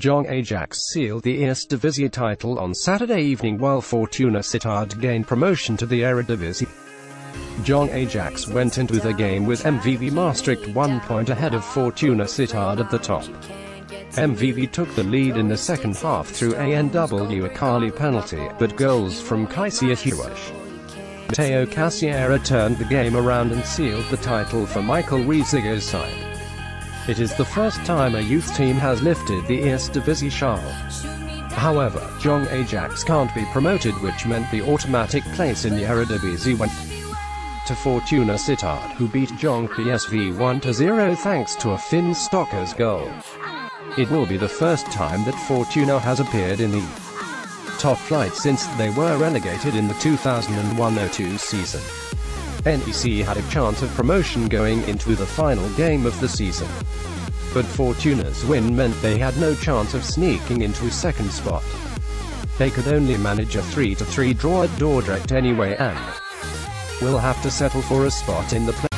Jong Ajax sealed the Eerste Divisie title on Saturday evening while Fortuna Sittard gained promotion to the Eredivisie. Jong Ajax went into the game with MVV Maastricht one point ahead of Fortuna Sittard at the top. MVV took the lead in the second half through ANW Akali penalty, but goals from Kaj Sierhuis. Teo Cassierra turned the game around and sealed the title for Michael Reiziger's side. It is the first time a youth team has lifted the Eerste Divisie. However, Jong Ajax can't be promoted which meant the automatic place in the Eredivisie went to Fortuna Sittard who beat Jong PSV 1-0 thanks to a Finn Stokkers' goal. It will be the first time that Fortuna has appeared in the top flight since they were relegated in the 2001-02 season. NEC had a chance of promotion going into the final game of the season. But Fortuna's win meant they had no chance of sneaking into second spot. They could only manage a 3-3 draw at Dordrecht anyway and will have to settle for a spot in the play